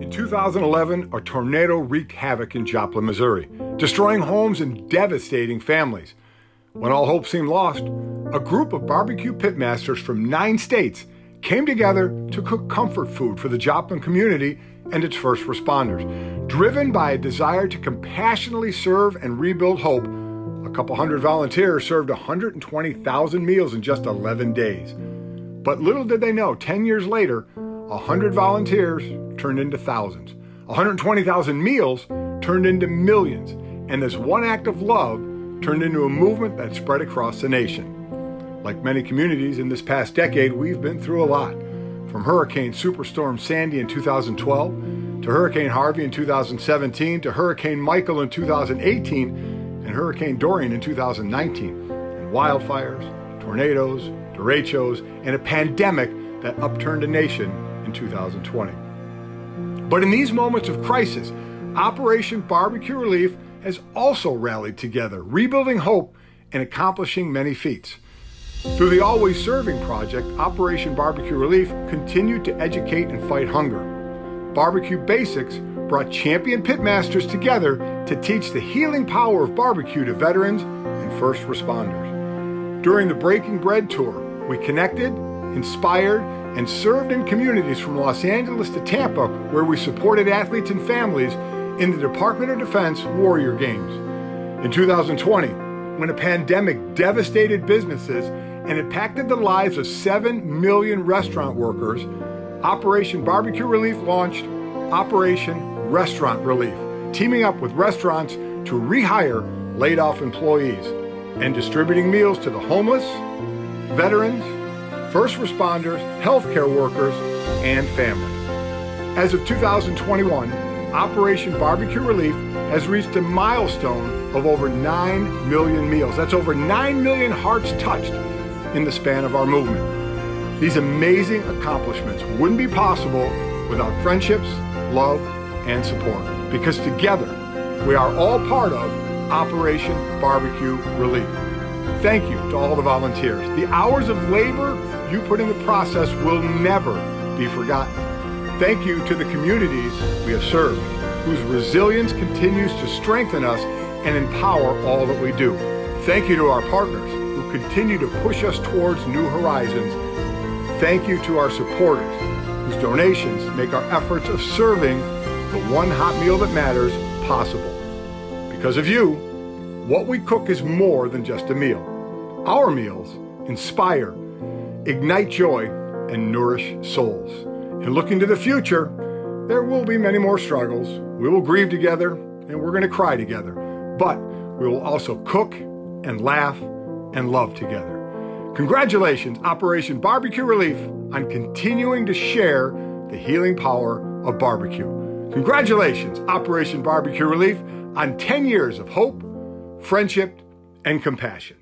In 2011, a tornado wreaked havoc in Joplin, Missouri, destroying homes and devastating families. When all hope seemed lost, a group of barbecue pitmasters from nine states came together to cook comfort food for the Joplin community and its first responders. Driven by a desire to compassionately serve and rebuild hope, a couple hundred volunteers served 120,000 meals in just 11 days. But little did they know, 10 years later, 100 volunteers turned into thousands. 120,000 meals turned into millions. And this one act of love turned into a movement that spread across the nation. Like many communities in this past decade, we've been through a lot. From Hurricane Superstorm Sandy in 2012, to Hurricane Harvey in 2017, to Hurricane Michael in 2018, and Hurricane Dorian in 2019, and wildfires, tornadoes, derechos, and a pandemic that upturned a nation in 2020. But in these moments of crisis, Operation Barbecue Relief has also rallied together, rebuilding hope and accomplishing many feats. Through the Always Serving Project, Operation Barbecue Relief continued to educate and fight hunger. Barbecue Basics brought champion pitmasters together to teach the healing power of barbecue to veterans and first responders. During the Breaking Bread Tour, we connected, inspired, and served in communities from Los Angeles to Tampa where we supported athletes and families in the Department of Defense Warrior Games. In 2020, when a pandemic devastated businesses and impacted the lives of 7 million restaurant workers, Operation Barbecue Relief launched Operation Restaurant Relief, teaming up with restaurants to rehire laid off employees and distributing meals to the homeless, veterans, first responders, healthcare workers, and families. As of 2021, Operation Barbecue Relief has reached a milestone of over 9 million meals. That's over 9 million hearts touched in the span of our movement. These amazing accomplishments wouldn't be possible without friendships, love, and support. Because together, we are all part of Operation Barbecue Relief. Thank you to all the volunteers. The hours of labor you put in the process will never be forgotten. Thank you to the communities we have served, whose resilience continues to strengthen us and empower all that we do. Thank you to our partners who continue to push us towards new horizons. Thank you to our supporters whose donations make our efforts of serving the one hot meal that matters possible. Because of you, what we cook is more than just a meal. Our meals inspire, ignite joy, and nourish souls. And looking to the future, there will be many more struggles. We will grieve together and we're going to cry together. But we will also cook and laugh and love together. Congratulations, Operation Barbecue Relief, on continuing to share the healing power of barbecue. Congratulations, Operation Barbecue Relief, on 10 years of hope, friendship, and compassion.